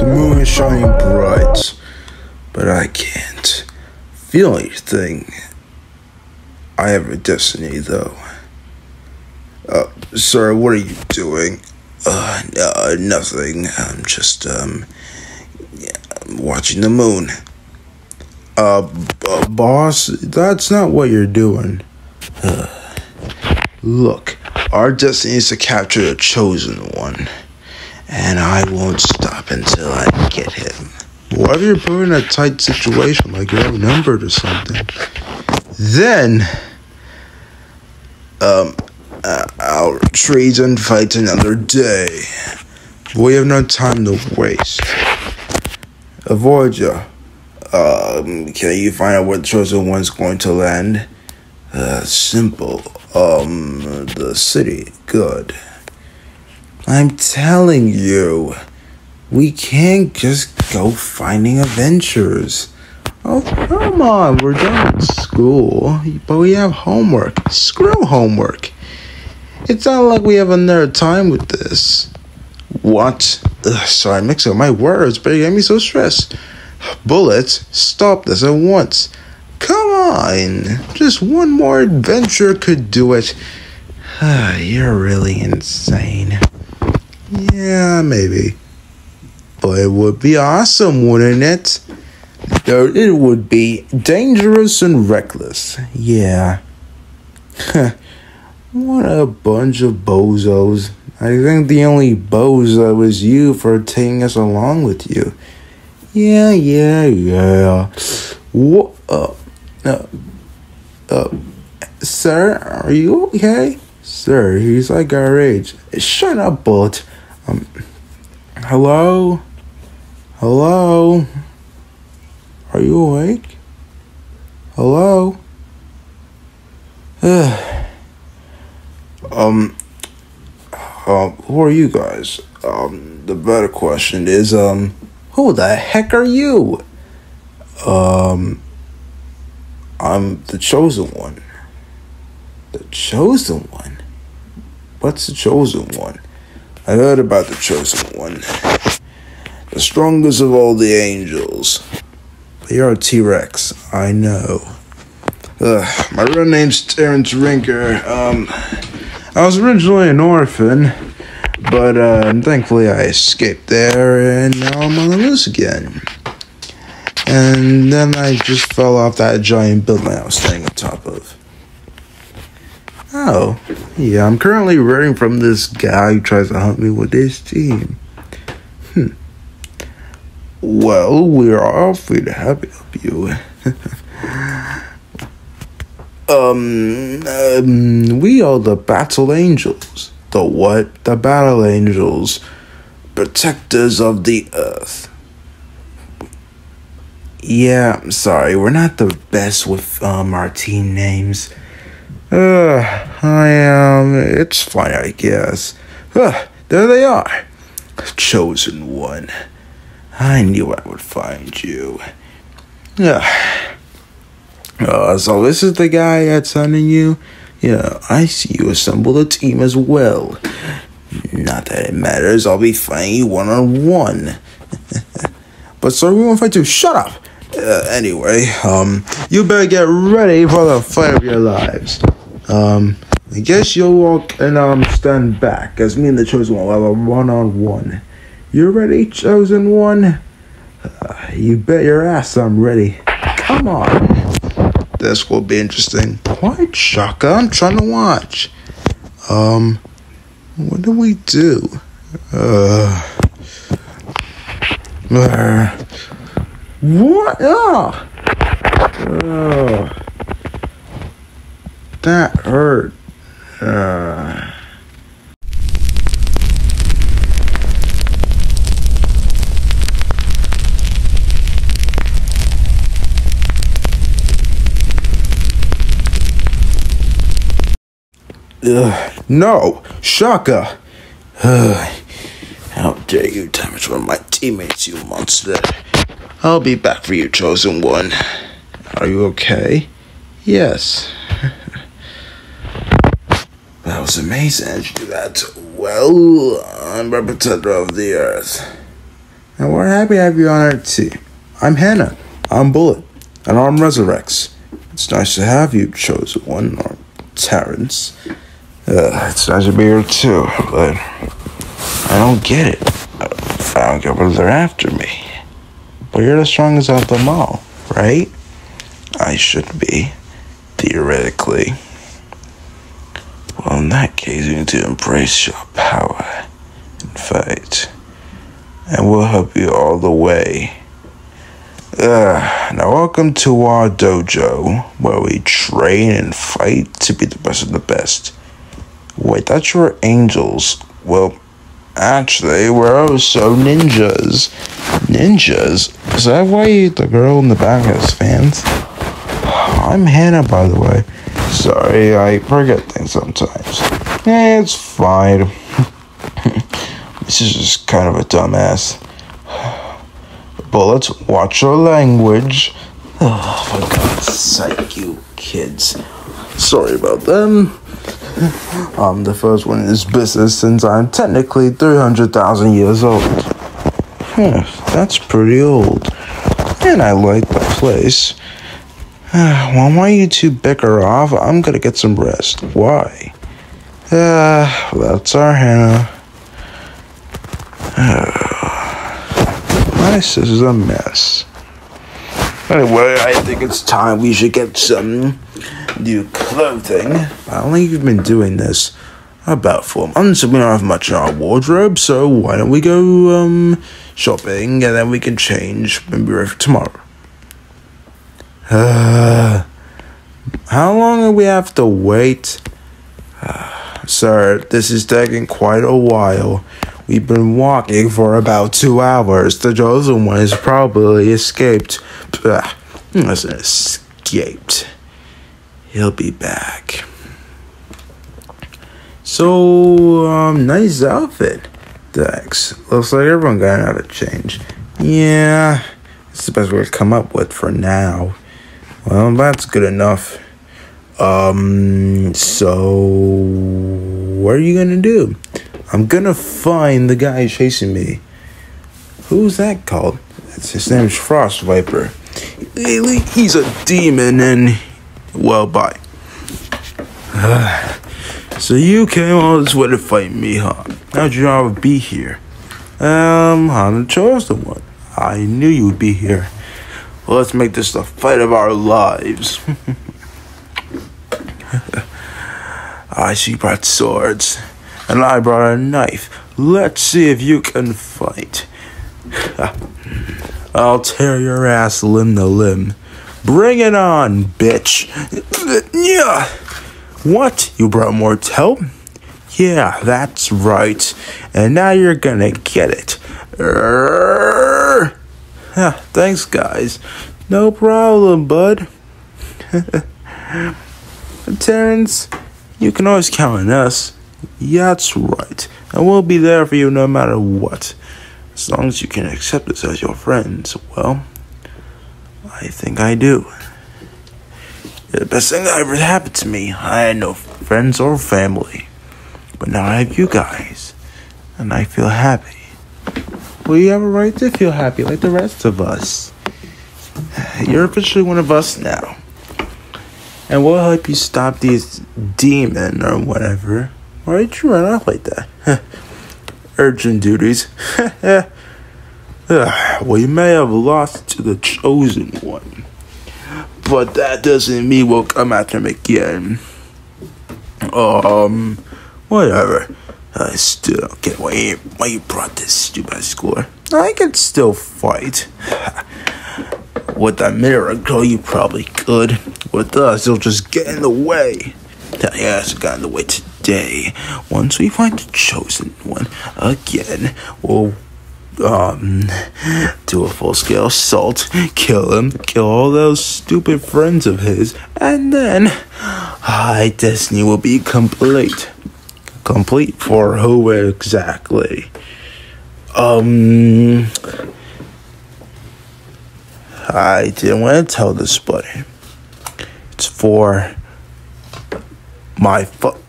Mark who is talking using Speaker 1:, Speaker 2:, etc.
Speaker 1: The moon is shining bright, but I can't feel anything. I have a destiny, though. Uh, sir, what are you doing? Uh, nothing. I'm just, um, watching the moon. Uh, boss, that's not what you're doing. Look, our destiny is to capture the chosen one, and I won't stop until I get him. What if you're put in a tight situation, like you're outnumbered or something? Then, um, uh, I'll retreat and fight another day. We have no time to waste. Avoid you. Um, can you find out where the chosen one's going to land? Uh, simple. Um, the city. Good. I'm telling you, we can't just go finding adventures. Oh, come on, we're done with school, but we have homework. Screw homework. It's not like we have another time with this. What? Ugh, sorry, mixing up my words, but you get me so stressed. Bullets, stop this at once. Come on, just one more adventure could do it. You're really insane. Yeah, maybe. But it would be awesome, wouldn't it? Though it would be dangerous and reckless. Yeah. what a bunch of bozos. I think the only bozo was you for taking us along with you. Yeah, yeah, yeah. What? Uh, uh, uh, sir, are you okay? Sir, he's like our age. Shut up, Bullet. Um, hello? Hello? Are you awake? Hello? um, uh, who are you guys? Um, the better question is, um, who the heck are you? Um, I'm the chosen one. The chosen one? What's the chosen one? I heard about the chosen one. The strongest of all the angels. But you're a T Rex, I know. Ugh, my real name's Terrence Rinker. Um, I was originally an orphan, but uh, thankfully I escaped there, and now I'm on the loose again. And then I just fell off that giant building I was staying on top of. Oh, yeah, I'm currently running from this guy who tries to hunt me with his team. Hmm. Well, we're all free to help you. um, um, we are the Battle Angels. The what? The Battle Angels. Protectors of the Earth. Yeah, I'm sorry, we're not the best with um our team names. Uh, I um, it's fine, I guess. Uh, there they are. Chosen one. I knew I would find you. Yeah. Uh, so this is the guy that's sending you? Yeah, I see you assembled a team as well. Not that it matters, I'll be fighting you one on one. But sir, we won't fight you. Shut up! Uh, anyway, um, you better get ready for the fight of your lives. Um, I guess you'll walk and um stand back as me and the chosen one will have a one on one. You ready, chosen one? Uh, you bet your ass I'm ready. Come on. This will be interesting. What, Shaka? I'm trying to watch. Um, what do we do? Uh. uh what? Oh. oh. That hurt. Uh. Ugh, no, Shaka. How dare you damage one of my teammates, you monster. I'll be back for you, chosen one. Are you okay? Yes. That was amazing. Did you do that well? I'm protector of the earth. and we're happy to have you on our team. I'm Hannah. I'm Bullet, and I'm Resurrex. It's nice to have you, chosen one, or Terrence. Uh, it's nice to be here too, but I don't get it. I don't get what they're after me. But you're the strongest of them all, right? I should be, theoretically. Well, in that case, you need to embrace your power and fight. And we'll help you all the way. Uh, now, welcome to our dojo, where we train and fight to be the best of the best. Wait, that's your angels. Well, actually, we're also ninjas. Ninjas? Is that why the girl in the back has fans? I'm Hannah, by the way. Sorry, I forget things sometimes. Eh, it's fine. this is just kind of a dumbass. Bullets, watch your language. Oh, for God's sake, you kids. Sorry about them. I'm the first one in this business since I'm technically 300,000 years old. Huh, that's pretty old. And I like the place. well, why you two bicker off? I'm gonna get some rest. Why? Ah, uh, that's our Hannah. my is a mess. Anyway, I think it's time we should get some new clothing. I don't think you've been doing this about four months and we don't have much in our wardrobe, so why don't we go um shopping and then we can change ready for tomorrow. Uh, how long do we have to wait? Uh, sir, this is taking quite a while. We've been walking for about two hours. The chosen one has probably escaped. Ugh, escaped. He'll be back. So, um, nice outfit. Dex. Looks like everyone got out of change. Yeah, it's the best we to come up with for now. Well, that's good enough. Um, so what are you gonna do? I'm gonna find the guy chasing me. Who's that called? It's his name's Frost Viper. He's a demon and well bye. Uh, so you came all this way to fight me, huh? How'd you ever be here? Um, I'm the chosen one. I knew you'd be here. Let's make this the fight of our lives. I see you brought swords, and I brought a knife. Let's see if you can fight. I'll tear your ass limb to limb. Bring it on, bitch. Yeah. What? You brought more help? Yeah, that's right. And now you're gonna get it. Yeah, thanks, guys. No problem, bud. Terrence, you can always count on us. Yeah, that's right. And we'll be there for you no matter what. As long as you can accept us as your friends, well, I think I do. the best thing that ever happened to me. I had no friends or family. But now I have you guys. And I feel happy. Well, you have a right to feel happy like the rest of us. You're officially one of us now. And we'll help you stop these demon or whatever. Why did you run off like that? Urgent duties. well, you may have lost to the chosen one. But that doesn't mean we'll come after him again. Um, whatever. I still don't get why you, why you brought this stupid score. I can still fight. With that miracle, you probably could. With us, it'll just get in the way. Yeah, it's got in the way today. Once we find the chosen one again, we'll um do a full scale assault, kill him, kill all those stupid friends of his, and then high destiny will be complete complete for who exactly? Um, I didn't want to tell this, but it's for my fu-